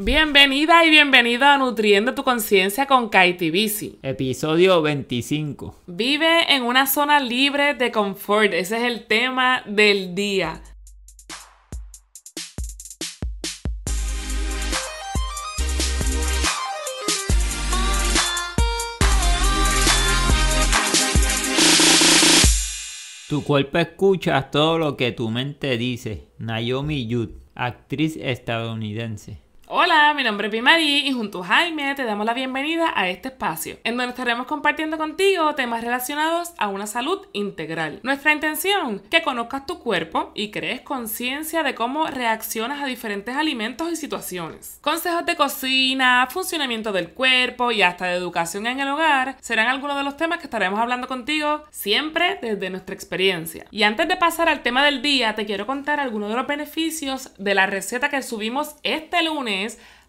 Bienvenida y bienvenido a Nutriendo tu Conciencia con Kaiti Bici. Episodio 25. Vive en una zona libre de confort. Ese es el tema del día. Tu cuerpo escucha todo lo que tu mente dice. Naomi Judd, actriz estadounidense. Hola, mi nombre es Pimari y junto a Jaime te damos la bienvenida a este espacio, en donde estaremos compartiendo contigo temas relacionados a una salud integral. Nuestra intención, que conozcas tu cuerpo y crees conciencia de cómo reaccionas a diferentes alimentos y situaciones. Consejos de cocina, funcionamiento del cuerpo y hasta de educación en el hogar serán algunos de los temas que estaremos hablando contigo siempre desde nuestra experiencia. Y antes de pasar al tema del día, te quiero contar algunos de los beneficios de la receta que subimos este lunes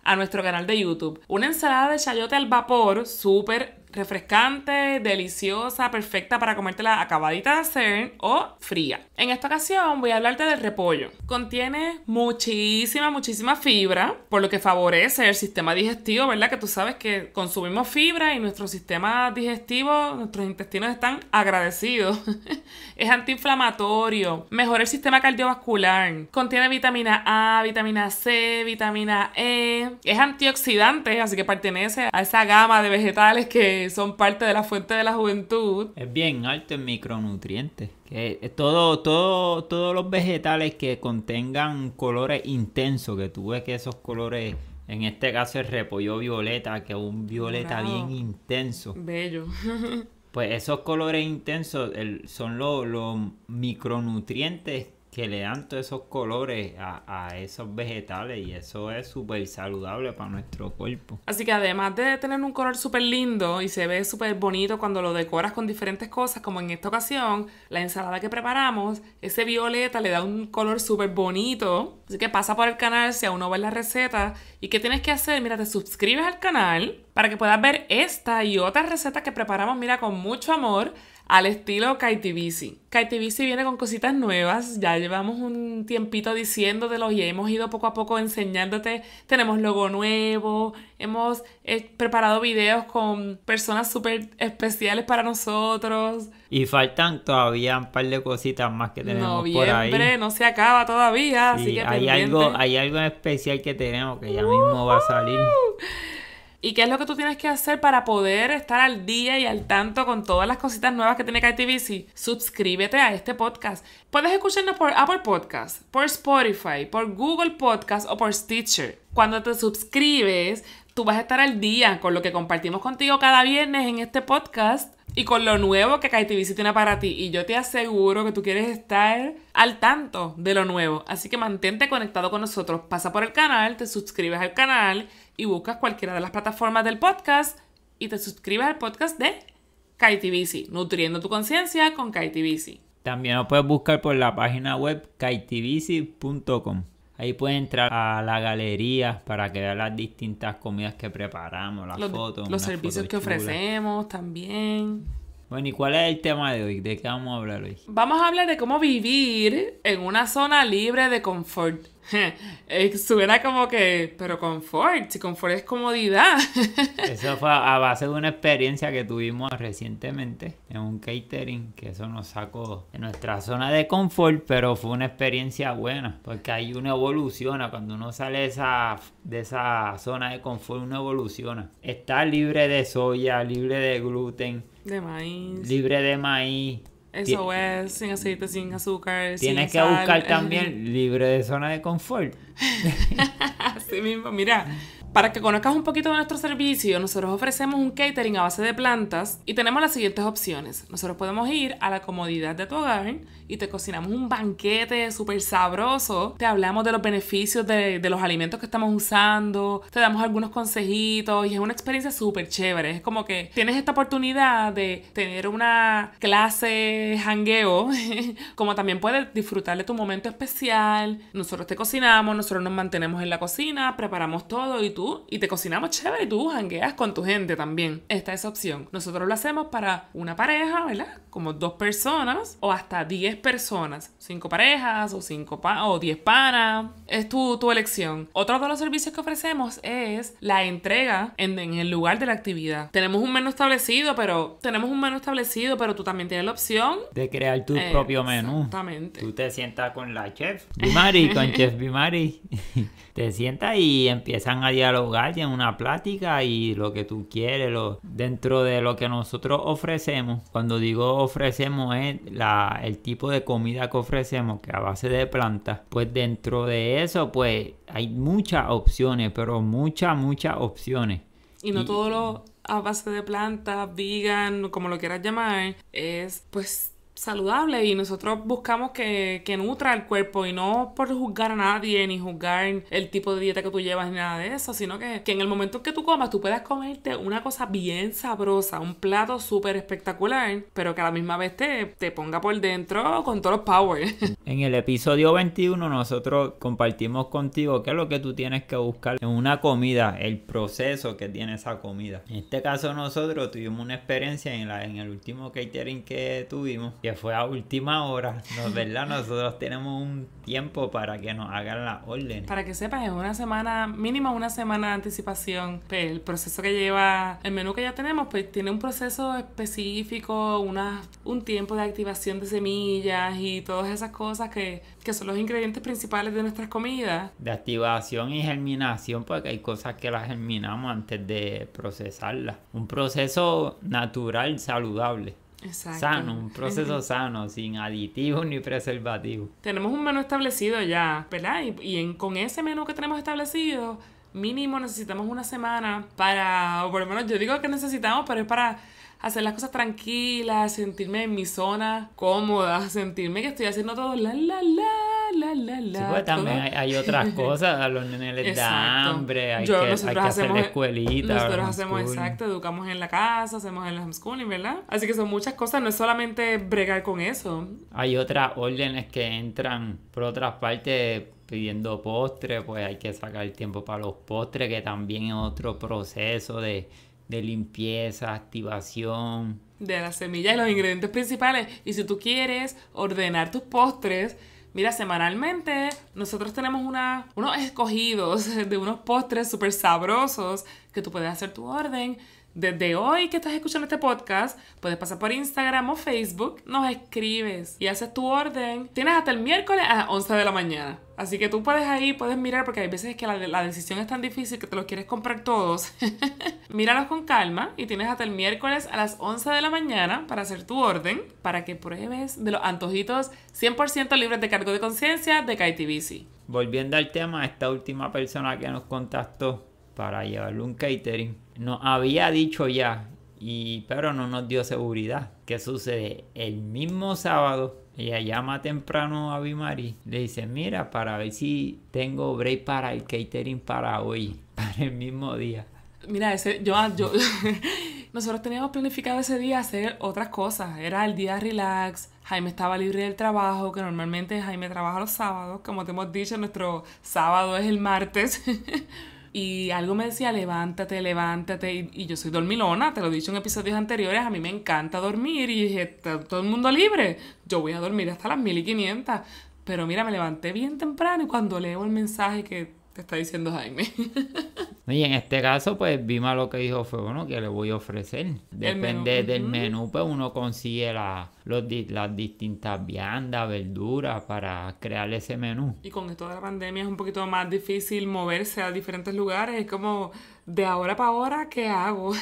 a nuestro canal de YouTube. Una ensalada de chayote al vapor, súper refrescante, deliciosa, perfecta para comértela acabadita de hacer o fría. En esta ocasión voy a hablarte del repollo. Contiene muchísima, muchísima fibra, por lo que favorece el sistema digestivo, ¿verdad? Que tú sabes que consumimos fibra y nuestro sistema digestivo, nuestros intestinos están agradecidos. es antiinflamatorio, mejora el sistema cardiovascular, contiene vitamina A, vitamina C, vitamina E, es antioxidante, así que pertenece a esa gama de vegetales que son parte de la fuente de la juventud. Es bien alto en micronutrientes. Que todo, todo, todos los vegetales que contengan colores intensos, que tú ves que esos colores, en este caso el repollo violeta, que es un violeta bien intenso. Bello. pues esos colores intensos son los micronutrientes que le dan todos esos colores a, esos vegetales y eso es súper saludable para nuestro cuerpo. Así que además de tener un color súper lindo y se ve súper bonito cuando lo decoras con diferentes cosas, como en esta ocasión, la ensalada que preparamos, ese violeta le da un color súper bonito. Así que pasa por el canal si aún no ves la receta. ¿Y qué tienes que hacer? Mira, te suscribes al canal para que puedas ver esta y otras recetas que preparamos, mira, con mucho amor al estilo Kaitibisi. Kaitibisi viene con cositas nuevas, ya llevamos un tiempito diciéndotelo y hemos ido poco a poco enseñándote. Tenemos logo nuevo, hemos eh, preparado videos con personas súper especiales para nosotros. Y faltan todavía un par de cositas más que tenemos por ahí. no se acaba todavía, así que hay algo, hay algo especial que tenemos que ya mismo va a salir. ¿Y qué es lo que tú tienes que hacer para poder estar al día y al tanto con todas las cositas nuevas que tiene KTVC? Suscríbete a este podcast. Puedes escucharnos por Apple Podcast, por Spotify, por Google Podcast o por Stitcher. Cuando te suscribes, tú vas a estar al día con lo que compartimos contigo cada viernes en este podcast y con lo nuevo que KTVC tiene para ti. Y yo te aseguro que tú quieres estar al tanto de lo nuevo. Así que mantente conectado con nosotros. Pasa por el canal, te suscribes al canal y buscas cualquiera de las plataformas del podcast y te suscribes al podcast de KITBC, Nutriendo tu Conciencia con KITBC. También lo puedes buscar por la página web kitbc.com. Ahí puedes entrar a la galería para que veas las distintas comidas que preparamos, las fotos. Los servicios que ofrecemos también. Bueno, ¿y cuál es el tema de hoy? ¿De qué vamos a hablar hoy? Vamos a hablar de cómo vivir en una zona libre de confort. Eh, suena como que, pero confort, si confort es comodidad. eso fue a base de una experiencia que tuvimos recientemente en un catering, que eso nos sacó de nuestra zona de confort, pero fue una experiencia buena, porque ahí uno evoluciona, cuando uno sale de esa, de esa zona de confort, uno evoluciona. Está libre de soya, libre de gluten. De maíz. Libre de maíz eso es, sin aceite, sin azúcar. Tienes que buscar también libre de zona de confort. Así mismo, mira. Para que conozcas un poquito de nuestro servicio, nosotros ofrecemos un catering a base de plantas y tenemos las siguientes opciones. Nosotros podemos ir a la comodidad de tu hogar y te cocinamos un banquete súper sabroso. Te hablamos de los beneficios de, de, los alimentos que estamos usando, te damos algunos consejitos y es una experiencia súper chévere. Es como que tienes esta oportunidad de tener una clase hangueo, como también puedes disfrutar de tu momento especial. Nosotros te cocinamos, nosotros nos mantenemos en la cocina, preparamos todo y tú y te cocinamos chévere y tú jangueas con tu gente también. Esta es opción. Nosotros lo hacemos para una pareja, ¿verdad? Como dos personas o hasta diez personas. Cinco parejas o cinco pa o diez panas. Es tu, tu elección. Otro de los servicios que ofrecemos es la entrega en, en el lugar de la actividad. Tenemos un menú establecido, pero tenemos un menú establecido, pero tú también tienes la opción De crear tu propio menú. Exactamente. Tú te sientas con la chef Bimari, con chef Bimari. Te sientas y empiezan a dialogar y en una plática y lo que tú quieres, lo, dentro de lo que nosotros ofrecemos. Cuando digo ofrecemos es la, el tipo de comida que ofrecemos, que a base de plantas. Pues dentro de eso, pues hay muchas opciones, pero muchas, muchas opciones. Y no Y- todo lo a base de plantas, vegan, como lo quieras llamar, es pues saludable y nosotros buscamos que, que nutra el cuerpo y no por juzgar a nadie ni juzgar el tipo de dieta que tú llevas ni nada de eso, sino que, que en el momento en que tú comas tú puedas comerte una cosa bien sabrosa, un plato súper espectacular, pero que a la misma vez te, te ponga por dentro con todos los power. En el episodio 21 nosotros compartimos contigo qué es lo que tú tienes que buscar en una comida, el proceso que tiene esa comida. En este caso nosotros tuvimos una experiencia en, la, en el último catering que tuvimos, fue a última hora, ¿no? ¿verdad? Nosotros tenemos un tiempo para que nos hagan las órdenes. Para que sepas, es una semana, mínimo una semana de anticipación. Pues, el proceso que lleva, el menú que ya tenemos, pues tiene un proceso específico, una, un tiempo de activación de semillas y todas esas cosas que, que son los ingredientes principales de nuestras comidas. De activación y germinación, porque hay cosas que las germinamos antes de procesarlas. Un proceso natural, saludable. Exacto. Sano, un proceso sano, sin aditivos ni preservativos. Tenemos un menú establecido ya, ¿verdad? Y, y en- con ese menú que tenemos establecido, mínimo necesitamos una semana para, o por lo menos yo digo que necesitamos, pero es para hacer las cosas tranquilas, sentirme en mi zona cómoda, sentirme que estoy haciendo todo la la la la la la. Sí, pues también hay, hay otras cosas, a los nenes les da hambre, hay Yo- que, hay nosotros que hacer la escuelita. Nosotros hacemos exacto, educamos en la casa, hacemos el homeschooling, ¿verdad? Así que son muchas cosas, no es solamente bregar con eso. Hay otras órdenes que entran por otras partes pidiendo postre, pues hay que sacar el tiempo para los postres, que también es otro proceso de, de limpieza, activación. de las semillas y los ingredientes principales. Y si tú quieres ordenar tus postres, mira, semanalmente nosotros tenemos una, unos escogidos de unos postres súper sabrosos que tú puedes hacer tu orden. Desde hoy que estás escuchando este podcast, puedes pasar por Instagram o Facebook, nos escribes y haces tu orden. Tienes hasta el miércoles a las 11 de la mañana. Así que tú puedes ahí, puedes mirar, porque hay veces que la, la decisión es tan difícil que te los quieres comprar todos. Míralos con calma y tienes hasta el miércoles a las 11 de la mañana para hacer tu orden, para que pruebes de los antojitos 100% libres de cargo de conciencia de KITBC. Volviendo al tema, esta última persona que nos contactó para llevarle un catering, nos había dicho ya, y, pero no nos dio seguridad. ¿Qué sucede? El mismo sábado, ella llama temprano a Bimari, le dice, mira, para ver si tengo break para el catering para hoy, para el mismo día. Mira, ese, yo, yo, nosotros teníamos planificado ese día hacer otras cosas. Era el día relax. Jaime estaba libre del trabajo, que normalmente Jaime trabaja los sábados. Como te hemos dicho, nuestro sábado es el martes. y algo me decía, levántate, levántate. Y, yo soy dormilona, te lo he dicho en episodios anteriores. A mí me encanta dormir. Y dije, "Está todo el mundo libre. Yo voy a dormir hasta las 1500. Pero mira, me levanté bien temprano y cuando leo el mensaje que está diciendo Jaime. Y en este caso, pues Bima lo que dijo fue, bueno, que le voy a ofrecer. Depende menú, del menú, pues uno consigue la- los las distintas viandas, verduras para crear ese menú. Y con esto de la pandemia es un poquito más difícil moverse a diferentes lugares. Es como, de ahora para ahora, ¿qué hago?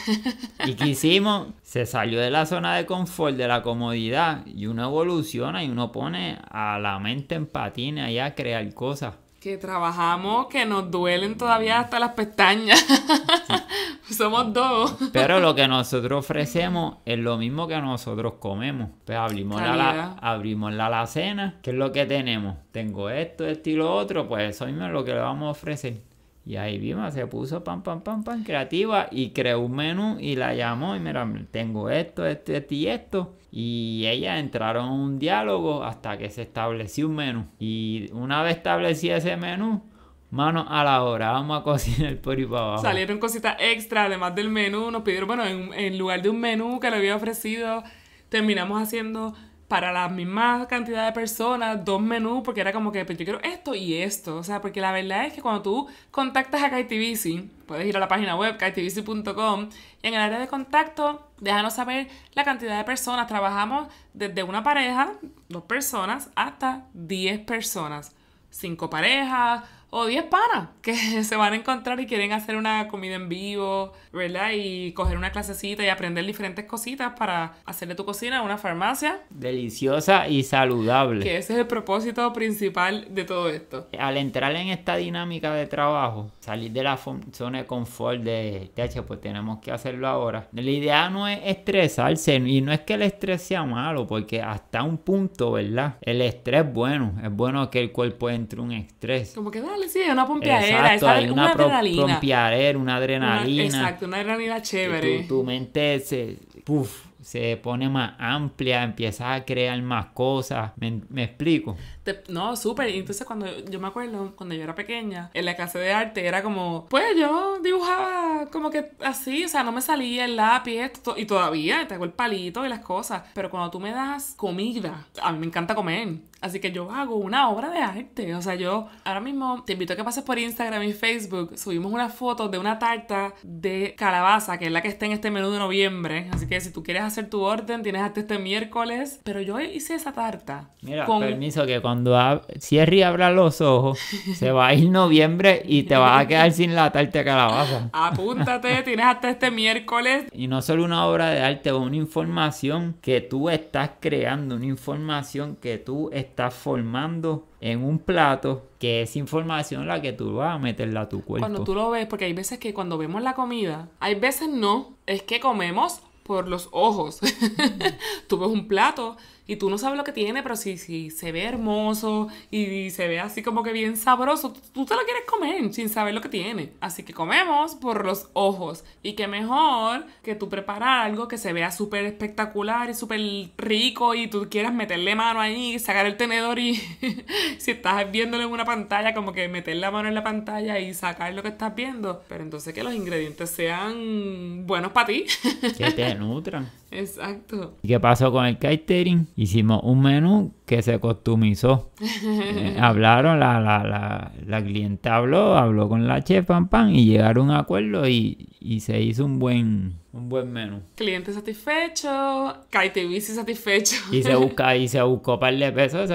¿Y qué hicimos? Se salió de la zona de confort, de la comodidad, y uno evoluciona y uno pone a la mente en patines ahí a crear cosas. Que trabajamos, que nos duelen todavía hasta las pestañas. Somos dos. Pero lo que nosotros ofrecemos es lo mismo que nosotros comemos. Pues abrimos la, la- Calidad. abrimos la alacena. ¿Qué es lo que tenemos? Tengo esto, esto y lo otro. Pues eso mismo es lo que le vamos a ofrecer. Y ahí vimos, se puso pam, pam, pam, pam, creativa y creó un menú y la llamó y mira, tengo esto, esto, esto y esto. Y ellas entraron en un diálogo hasta que se estableció un menú. Y una vez establecido ese menú, Manos a la hora, vamos a cocinar por ahí para abajo. Salieron cositas extra, además del menú. Nos pidieron, bueno, en, en lugar de un menú que le había ofrecido, terminamos haciendo para la misma cantidad de personas dos menús, porque era como que pues, yo quiero esto y esto. O sea, porque la verdad es que cuando tú contactas a KTVC, puedes ir a la página web ktvc.com y en el área de contacto, déjanos saber la cantidad de personas. Trabajamos desde una pareja, dos personas, hasta 10 personas. Cinco parejas, o 10 panas que se van a encontrar y quieren hacer una comida en vivo, ¿verdad? Y coger una clasecita y aprender diferentes cositas para hacer de tu cocina una farmacia. Deliciosa y saludable. Que ese es el propósito principal de todo esto. Al entrar en esta dinámica de trabajo, salir de la zona de confort de, hecho, pues tenemos que hacerlo ahora. La idea no es estresarse y no es que el estrés sea malo, porque hasta un punto, ¿verdad? El estrés es bueno, es bueno que el cuerpo entre un estrés. Como que sí, una pompeadera, exacto, hay una, adrenalina. una adrenalina. exacto, una adrenalina chévere. Tu, tu mente se, puff, se pone más amplia, empieza a crear más cosas. ¿Me, me explico? no, súper. Entonces, cuando yo me acuerdo, cuando yo era pequeña, en la clase de arte era como, pues yo dibujaba como que así, o sea, no me salía el lápiz y todavía tengo el palito y las cosas. Pero cuando tú me das comida, a mí me encanta comer. Así que yo hago una obra de arte. O sea, yo ahora mismo te invito a que pases por Instagram y Facebook. Subimos una foto de una tarta de calabaza, que es la que está en este menú de noviembre. Así que si tú quieres hacer tu orden, tienes hasta este miércoles. Pero yo hice esa tarta. Mira, permiso que cuando cuando cierre y abra los ojos, se va a ir noviembre y te vas a quedar sin la tarta de calabaza. Apúntate, tienes hasta este miércoles. Y no solo una obra de arte, una información que tú estás creando, una información que tú estás formando en un plato, que es información la que tú vas a meterla a tu cuerpo. Cuando tú lo ves, porque hay veces que cuando vemos la comida, hay veces no, es que comemos por los ojos. tú ves un plato y tú no sabes lo que tiene, pero si, si se ve hermoso y, se ve así como que bien sabroso, tú, te lo quieres comer sin saber lo que tiene. Así que comemos por los ojos. Y qué mejor que tú preparar algo que se vea súper espectacular y súper rico y tú quieras meterle mano ahí, sacar el tenedor y si estás viéndolo en una pantalla, como que meter la mano en la pantalla y sacar lo que estás viendo. Pero entonces que los ingredientes sean buenos para ti. que te nutran. Exacto. ¿Y qué pasó con el catering? Hicimos un menú que se customizó. Eh, hablaron, la, la, la, la cliente habló, habló con la chef, pam, pam, y llegaron a un acuerdo y, y se hizo un buen un buen menú. Cliente satisfecho, KTVC satisfecho. Y se busca, y se buscó par de pesos,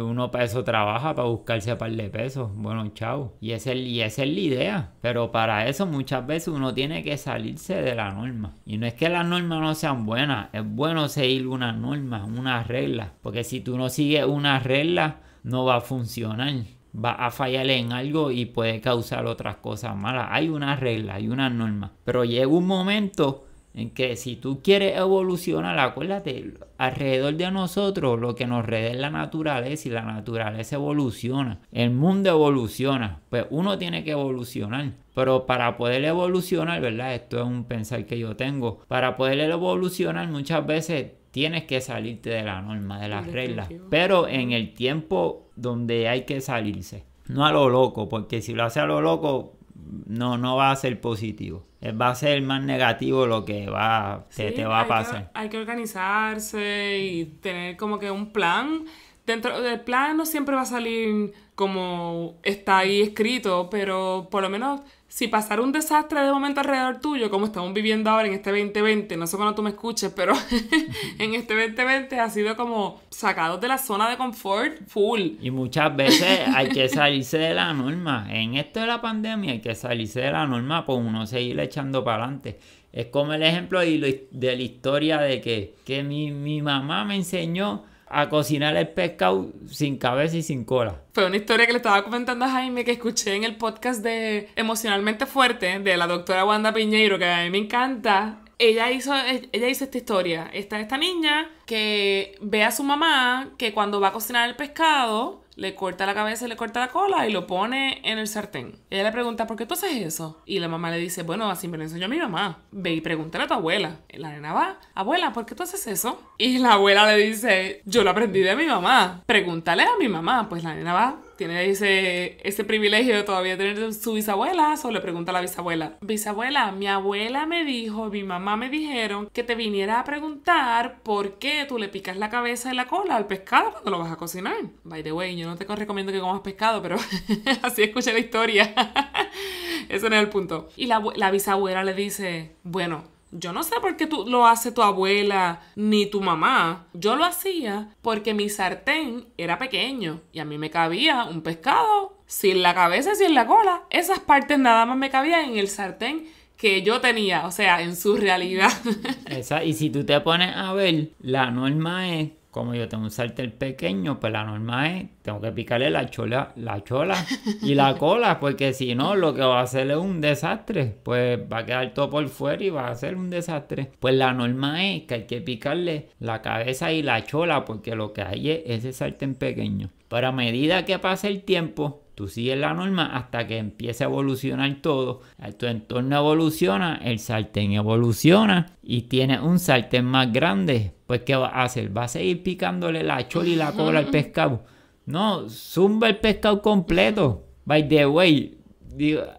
uno peso trabaja para buscarse par de pesos. Bueno, chao. Y esa es, y esa es la idea. Pero para eso muchas veces uno tiene que salirse de la norma. Y no es que las normas no sean buenas, es bueno seguir una norma, una regla. Porque si tú no sigues una regla, no va a funcionar va a fallar en algo y puede causar otras cosas malas. Hay una regla, hay una norma. Pero llega un momento en que si tú quieres evolucionar, acuérdate, alrededor de nosotros lo que nos rodea es la naturaleza y la naturaleza evoluciona. El mundo evoluciona. Pues uno tiene que evolucionar. Pero para poder evolucionar, ¿verdad? Esto es un pensar que yo tengo. Para poder evolucionar muchas veces tienes que salirte de la norma, de las reglas. Pero en el tiempo donde hay que salirse. No a lo loco, porque si lo hace a lo loco, no, no va a ser positivo. Va a ser más negativo lo que va, te va a pasar. hay que organizarse y tener como que un plan. Dentro del plan no siempre va a salir como está ahí escrito, pero por lo menos si pasara un desastre de momento alrededor tuyo, como estamos viviendo ahora en este 2020, no sé cuándo tú me escuches, pero en este 2020 ha sido como sacados de la zona de confort full. Y muchas veces hay que salirse de la norma. En esto de la pandemia hay que salirse de la norma por uno seguir echando para adelante. Es como el ejemplo de la historia de que, que mi, mi mamá me enseñó a cocinar el pescado sin cabeza y sin cola. Fue una historia que le estaba comentando a Jaime que escuché en el podcast de Emocionalmente Fuerte de la doctora Wanda Piñeiro, que a mí me encanta. Ella hizo, ella hizo esta historia. Está esta niña que ve a su mamá que cuando va a cocinar el pescado le corta la cabeza y le corta la cola y lo pone en el sartén. Ella le pregunta, ¿por qué tú haces eso? Y la mamá le dice, bueno, así me lo enseñó mi mamá. Ve y pregúntale a tu abuela. La nena va, abuela, ¿por qué tú haces eso? Y la abuela le dice, yo lo aprendí de mi mamá. Pregúntale a mi mamá. Pues la nena va tiene ese, ese privilegio de todavía tener su bisabuela, o le pregunta a la bisabuela, bisabuela, mi abuela me dijo, mi mamá me dijeron que te viniera a preguntar por qué tú le picas la cabeza y la cola al pescado cuando lo vas a cocinar. By the way, yo no te recomiendo que comas pescado, pero así escuché la historia. Ese no es el punto. Y la, la bisabuela le dice, bueno, yo no sé por qué tú lo hace tu abuela ni tu mamá. Yo lo hacía porque mi sartén era pequeño y a mí me cabía un pescado sin la cabeza y sin la cola. Esas partes nada más me cabían en el sartén que yo tenía, o sea, en su realidad. Esa, y si tú te pones a ver, la norma es como yo tengo un sartén pequeño, pues la norma es, tengo que picarle la chola, la chola y la cola, porque si no, lo que va a hacer es un desastre. Pues va a quedar todo por fuera y va a ser un desastre. Pues la norma es que hay que picarle la cabeza y la chola, porque lo que hay es ese sartén pequeño. Pero a medida que pasa el tiempo, Tú sigues la norma hasta que empiece a evolucionar todo. Tu entorno evoluciona, el sartén evoluciona y tienes un sartén más grande. Pues, ¿qué va a hacer? ¿Va a seguir picándole la chola y la cola al pescado? No, zumba el pescado completo. By the way,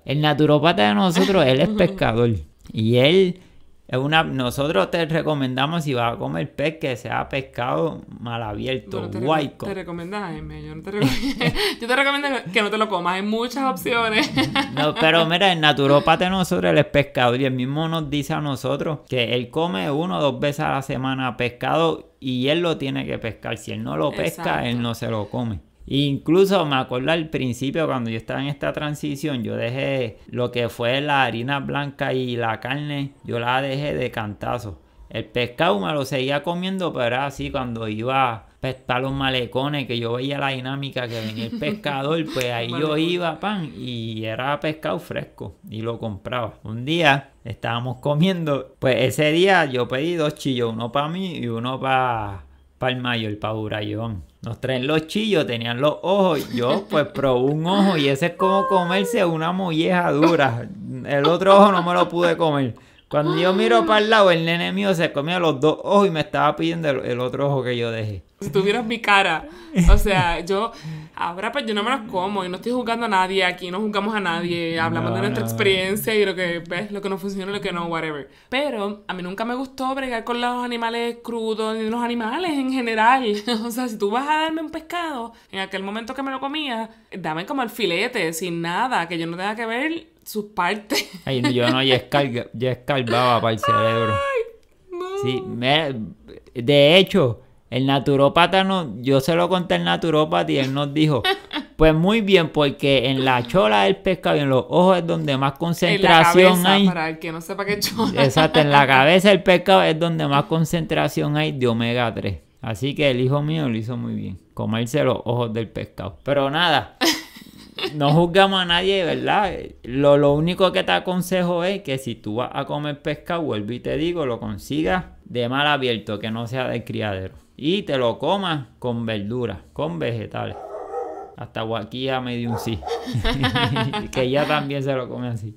el naturopata de nosotros, él es pescador. Y él es una, nosotros te recomendamos si vas a comer pez que sea pescado mal abierto, te, te recomiendas, yo, no te yo te recomiendo que no te lo comas, hay muchas opciones. no, pero mira, el naturópata de nosotros él es pescado y él mismo nos dice a nosotros que él come uno o dos veces a la semana pescado y él lo tiene que pescar. Si él no lo pesca, él no se lo come. Incluso me acuerdo al principio cuando yo estaba en esta transición, yo dejé lo que fue la harina blanca y la carne, yo la dejé de cantazo. El pescado me lo seguía comiendo, pero era así cuando iba a pescar los malecones, que yo veía la dinámica que venía el pescador, pues ahí yo iba, pan, y era pescado fresco y lo compraba. Un día estábamos comiendo, pues ese día yo pedí dos chillos, uno para mí y uno para para el Burayón. Nos traen los chillos, tenían los ojos. Yo pues probé un ojo y ese es como comerse una molleja dura. El otro ojo no me lo pude comer. Cuando yo miro para el lado, el nene mío se comía los dos ojos y me estaba pidiendo el, otro ojo que yo dejé. Si tuvieras mi cara, o sea, yo, ahora pues yo no me los como y no estoy juzgando a nadie, aquí no juzgamos a nadie, hablamos de nuestra experiencia y lo que ves, lo que no funciona y lo que no, whatever. Pero a mí nunca me gustó bregar con los animales crudos ni los animales en general. o sea, si tú vas a darme un pescado, en aquel momento que me lo comía, dame como el filete, sin nada, que yo no tenga que ver sus partes. Ay, yo no, ya, escarbaba para el cerebro. Sí, de hecho, el naturópata no, yo se lo conté al naturópata y él nos dijo, pues muy bien, porque en la chola del pescado y en los ojos es donde más concentración hay. Para el que no sepa qué chola. Exacto, en la cabeza del pescado es donde más concentración hay de omega 3. Así que el hijo mío lo hizo muy bien, comerse los ojos del pescado. Pero nada, no juzgamos a nadie, ¿verdad? Lo, lo, único que te aconsejo es que si tú vas a comer pescado, vuelvo y te digo, lo consigas de mal abierto, que no sea del criadero. Y te lo comas con verduras, con vegetales. Hasta Guaquilla me dio un sí. que ella también se lo come así.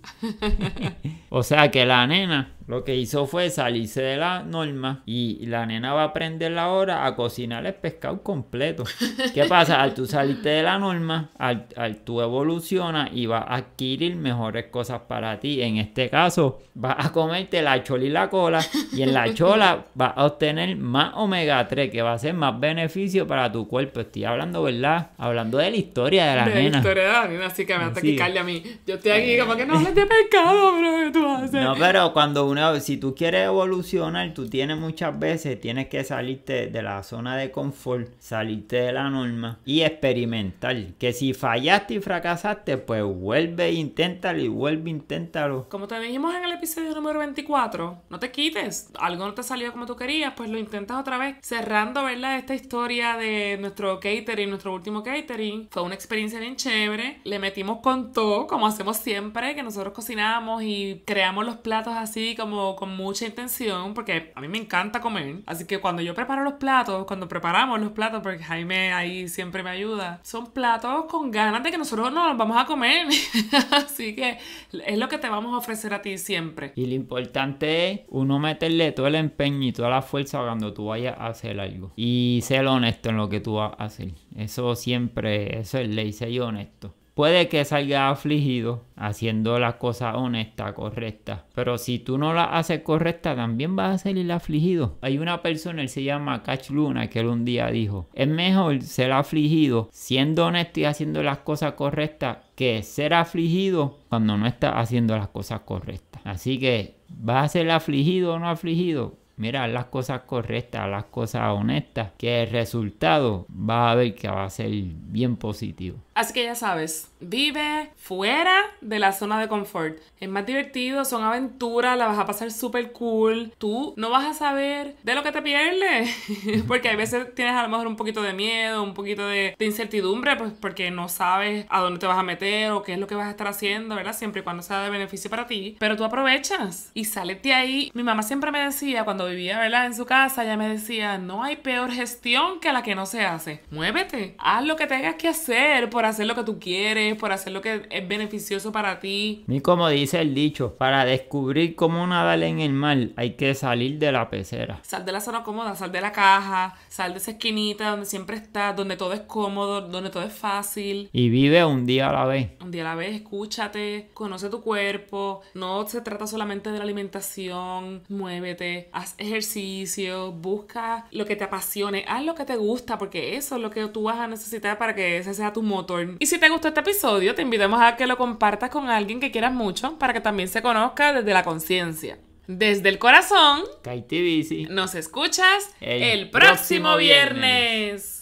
o sea que la nena lo que hizo fue salirse de la norma y la nena va a aprender ahora a cocinar el pescado completo. ¿Qué pasa? Al tú salirte de la norma, al, al tú evolucionas y vas a adquirir mejores cosas para ti. En este caso, vas a comerte la chola y la cola y en la chola vas a obtener más omega 3 que va a ser más beneficio para tu cuerpo. Estoy hablando, ¿verdad? Hablando de la historia de la nena. De la historia de la nena, así que me va a quitarle a mí. Yo estoy aquí como que no hables de pescado, pero tú haces. No, pero cuando uno si tú quieres evolucionar, tú tienes muchas veces, tienes que salirte de la zona de confort, salirte de la norma y experimentar. Que si fallaste y fracasaste, pues vuelve e inténtalo y vuelve e inténtalo. Como te dijimos en el episodio número 24, no te quites. Algo no te salió como tú querías, pues lo intentas otra vez. Cerrando, ¿verdad? Esta historia de nuestro catering, nuestro último catering. Fue una experiencia bien chévere. Le metimos con todo, como hacemos siempre, que nosotros cocinamos y creamos los platos así como con mucha intención, porque a mí me encanta comer. Así que cuando yo preparo los platos, cuando preparamos los platos, porque Jaime ahí siempre me ayuda, son platos con ganas de que nosotros nos los vamos a comer. Así que es lo que te vamos a ofrecer a ti siempre. Y lo importante es uno meterle todo el empeño y toda la fuerza cuando tú vayas a hacer algo. Y ser honesto en lo que tú vas a hacer. Eso siempre, eso es ley, ser honesto. Puede que salga afligido haciendo las cosas honestas, correctas. Pero si tú no las haces correctas, también vas a salir afligido. Hay una persona, él se llama Catch Luna, que él un día dijo, es mejor ser afligido siendo honesto y haciendo las cosas correctas que ser afligido cuando no estás haciendo las cosas correctas. Así que, ¿vas a ser afligido o no afligido? Mira, las cosas correctas, las cosas honestas, que el resultado va a ver que va a ser bien positivo. Así que ya sabes, vive fuera de la zona de confort. Es más divertido, son aventuras, la vas a pasar súper cool. Tú no vas a saber de lo que te pierdes. porque a veces tienes a lo mejor un poquito de miedo, un poquito de, incertidumbre, pues porque no sabes a dónde te vas a meter o qué es lo que vas a estar haciendo, ¿verdad? Siempre y cuando sea de beneficio para ti. Pero tú aprovechas y sales de ahí. Mi mamá siempre me decía, cuando vivía, ¿verdad? En su casa, ella me decía, no hay peor gestión que la que no se hace. Muévete, haz lo que tengas que hacer por hacer lo que tú quieres, por hacer lo que es beneficioso para ti. Y como dice el dicho, para descubrir cómo nadar en el mar hay que salir de la pecera. Sal de la zona cómoda, sal de la caja, sal de esa esquinita donde siempre estás, donde todo es cómodo, donde todo es fácil. Y vive un día a la vez. Un día a la vez, escúchate, conoce tu cuerpo. No se trata solamente de la alimentación, muévete, haz ejercicio, busca lo que te apasione, haz lo que te gusta, porque eso es lo que tú vas a necesitar para que ese sea tu motor y si te gustó este episodio, te invitamos a que lo compartas con alguien que quieras mucho para que también se conozca desde la conciencia. Desde el corazón, Kaiti nos escuchas el, próximo, viernes.